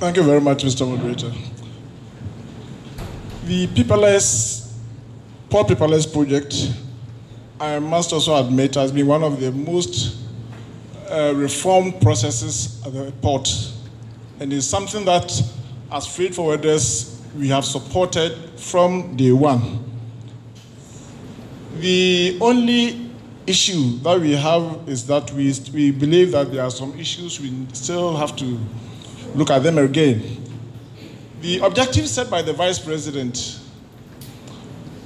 Thank you very much, Mr. Moderator. The paperless, Port Paperless project, I must also admit, has been one of the most uh, reformed processes at the port. And is something that, as freight forwarders, we have supported from day one. The only issue that we have is that we, we believe that there are some issues we still have to look at them again. The objectives set by the Vice President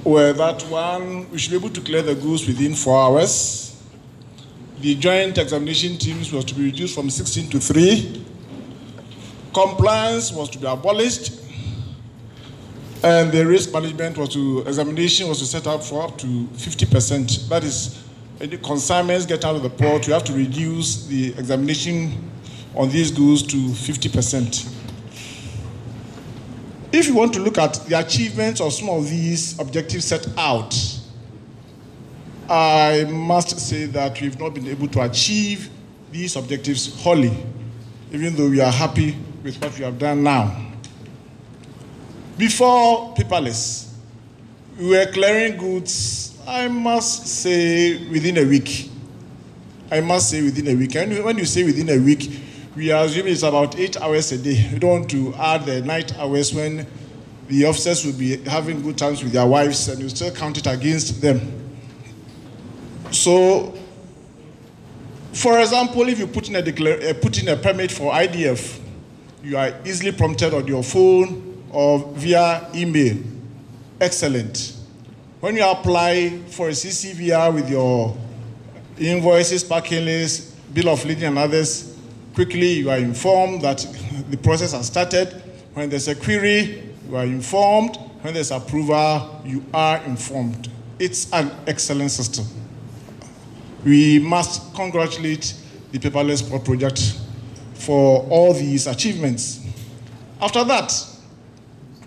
were that one, we should be able to clear the goods within four hours. The joint examination teams was to be reduced from 16 to 3. Compliance was to be abolished. And the risk management was to, examination was to set up for up to 50%. That is, any consignments get out of the port, you have to reduce the examination on these goods to 50%. If you want to look at the achievements of some of these objectives set out, I must say that we've not been able to achieve these objectives wholly, even though we are happy with what we have done now. Before paperless, we were clearing goods, I must say, within a week. I must say within a week. And when you say within a week, we assuming it's about eight hours a day. We don't want to add the night hours when the officers will be having good times with their wives and you still count it against them. So, for example, if you put in a, declare, uh, put in a permit for IDF, you are easily prompted on your phone or via email. Excellent. When you apply for a CCVR with your invoices, packing list, bill of lading, and others, quickly you are informed that the process has started. When there's a query, you are informed. When there's approval, you are informed. It's an excellent system. We must congratulate the Paperless Port Project for all these achievements. After that,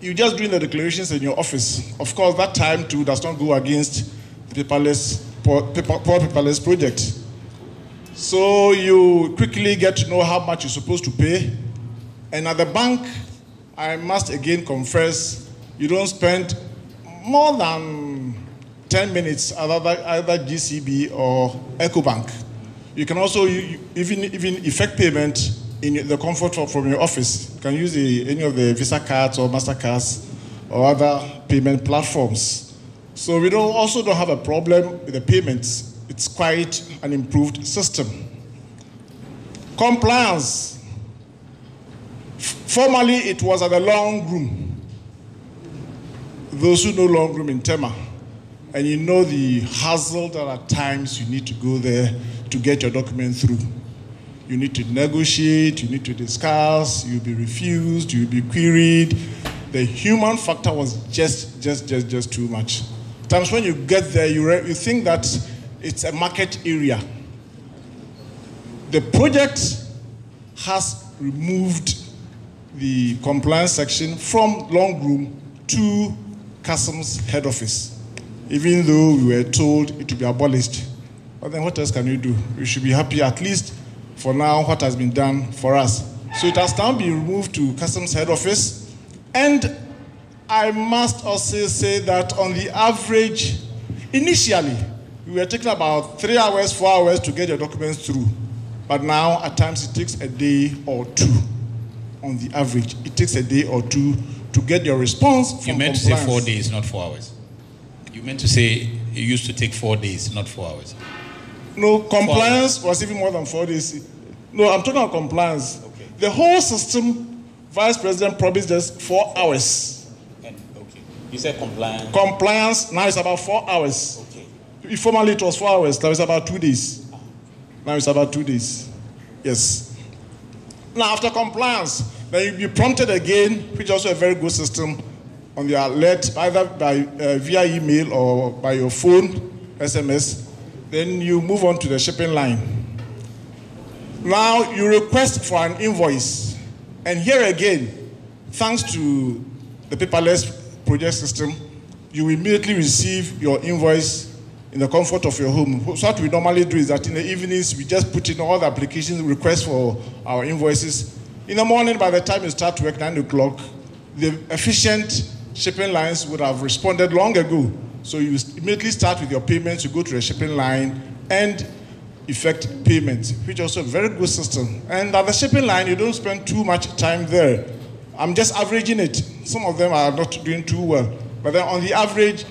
you just doing the declarations in your office. Of course, that time too does not go against the paperless port, paper, port paperless project. So you quickly get to know how much you're supposed to pay. And at the bank, I must again confess, you don't spend more than 10 minutes at either, GCB or EcoBank. You can also even, even effect payment in the comfort of from your office. You can use the, any of the Visa cards or MasterCards or other payment platforms. So we don't, also don't have a problem with the payments. It's quite an improved system. Compliance. Formerly, it was at the long room. Those who know long room in Tema, and you know the hassle that at times you need to go there to get your document through. You need to negotiate, you need to discuss, you'll be refused, you'll be queried. The human factor was just, just, just, just too much. Times when you get there, you, you think that it's a market area. The project has removed the compliance section from long room to customs head office, even though we were told it would be abolished. But then what else can you do? We should be happy at least for now what has been done for us. So it has now been removed to customs head office. And I must also say that on the average, initially, we were taking about three hours, four hours to get your documents through. But now, at times, it takes a day or two on the average. It takes a day or two to get your response from You meant compliance. to say four days, not four hours. You meant to say it used to take four days, not four hours. No, compliance was even more than four days. No, I'm talking about compliance. Okay. The whole system, Vice President promised us four hours. And, okay. You said compliance. Compliance now is about four hours. Okay. Formerly it was four hours. Now it's about two days. Now it's about two days. Yes. Now after compliance, then you'll be prompted again, which is also a very good system, on the alert either by uh, via email or by your phone, SMS. Then you move on to the shipping line. Now you request for an invoice, and here again, thanks to the paperless project system, you immediately receive your invoice in the comfort of your home. So what we normally do is that in the evenings we just put in all the applications requests for our invoices In the morning, by the time you start to work, 9 o'clock, the efficient shipping lines would have responded long ago. So you immediately start with your payments, you go to the shipping line and effect payments, which is also a very good system. And at the shipping line, you don't spend too much time there. I'm just averaging it. Some of them are not doing too well. But then on the average,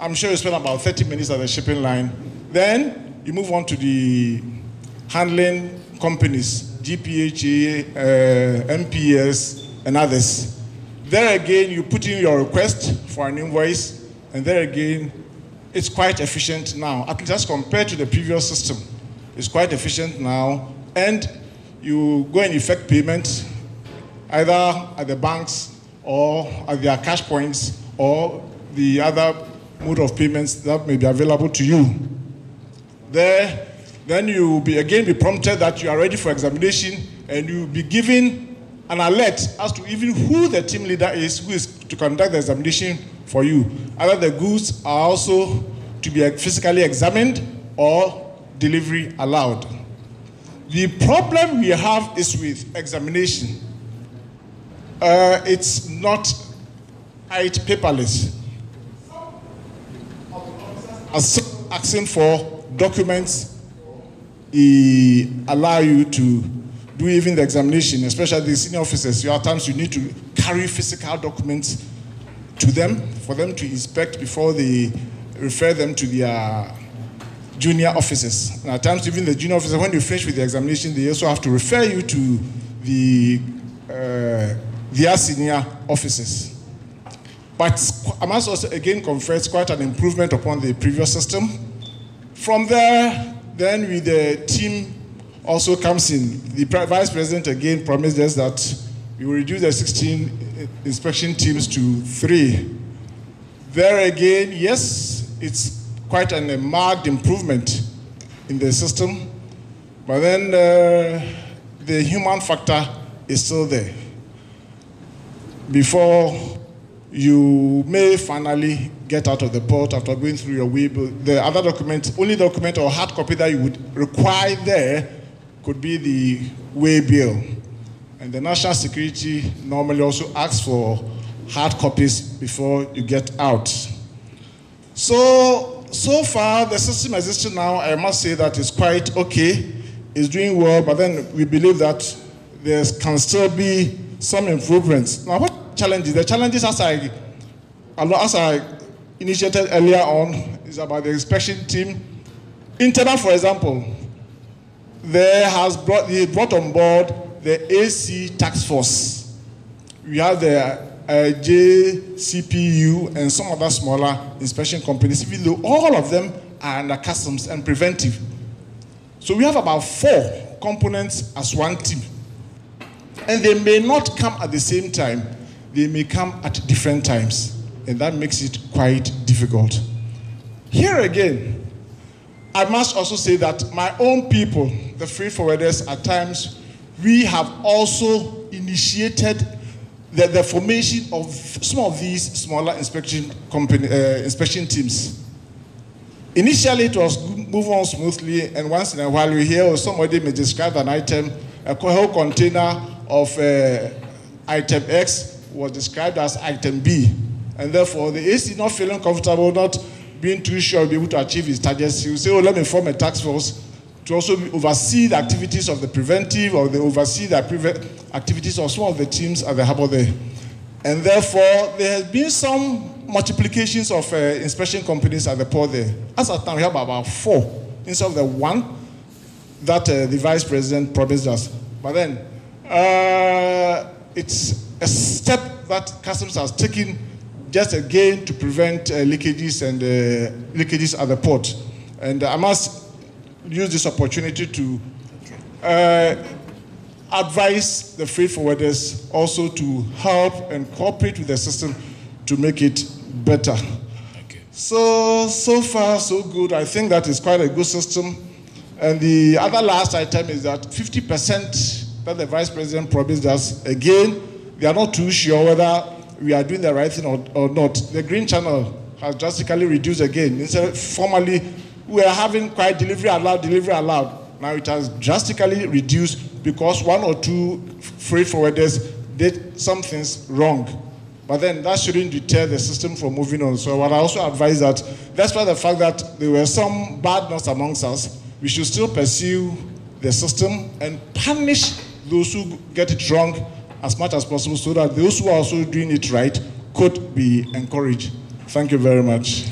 I'm sure you spend about 30 minutes at the shipping line. Then you move on to the handling companies, GPHA, uh, MPS, and others. There again, you put in your request for an invoice, and there again, it's quite efficient now, at least as compared to the previous system. It's quite efficient now, and you go and effect payment either at the banks or at their cash points or the other mode of payments that may be available to you. There, then you will be again be prompted that you are ready for examination and you will be given an alert as to even who the team leader is who is to conduct the examination for you. Either the goods are also to be physically examined or delivery allowed. The problem we have is with examination. Uh, it's not quite paperless. As asking for documents, he allow you to do even the examination, especially the senior officers. You have times you need to carry physical documents to them for them to inspect before they refer them to their junior officers. And at times, even the junior officers, when you finish with the examination, they also have to refer you to the uh, their senior officers. But I must also again confess quite an improvement upon the previous system. From there, then with the team also comes in. The vice president again promised us that we will reduce the 16 inspection teams to three. There again, yes, it's quite an, a marked improvement in the system, but then uh, the human factor is still there. Before you may finally get out of the port after going through your way, the other document, only document or hard copy that you would require there could be the way bill. And the national security normally also asks for hard copies before you get out. So, so far, the system existing now, I must say that is quite okay. It's doing well, but then we believe that there can still be some improvements. Now, what challenges? The challenges, as I, as I initiated earlier on, is about the inspection team. Internal, for example, there has brought, he brought on board the AC task force. We have the uh, JCPU and some other smaller inspection companies, even though all of them are under customs and preventive. So we have about four components as one team. And they may not come at the same time, they may come at different times. And that makes it quite difficult. Here again, I must also say that my own people, the freight forwarders, at times, we have also initiated the, the formation of some of these smaller inspection, company, uh, inspection teams. Initially, it was moving on smoothly, and once in a while, you hear somebody may describe an item, a whole container of uh, item X was described as item B, and therefore the AC not feeling comfortable, not being too sure be able to achieve his targets, he will say, oh, let me form a task force to also oversee the activities of the preventive or the oversee the activities of some of the teams at the harbor there. And therefore, there has been some multiplications of uh, inspection companies at the port there. As at now, we have about four instead of the one that uh, the vice president promised us. But then, uh, it's a step that customs has taken just again to prevent uh, leakages and uh, leakages at the port. And I must use this opportunity to uh, advise the freight forwarders also to help and cooperate with the system to make it better. Okay. So, so far, so good. I think that is quite a good system. And the other last item is that 50% that the vice president promised us, again, they are not too sure whether we are doing the right thing or, or not. The green channel has drastically reduced again. Instead, formerly, we were having quite delivery allowed, delivery allowed. Now it has drastically reduced because one or two freight forwarders did some things wrong. But then that shouldn't deter the system from moving on. So what I also advise that, that's why the fact that there were some bad nuts amongst us, we should still pursue the system and punish those who get it wrong as much as possible so that those who are also doing it right could be encouraged. Thank you very much.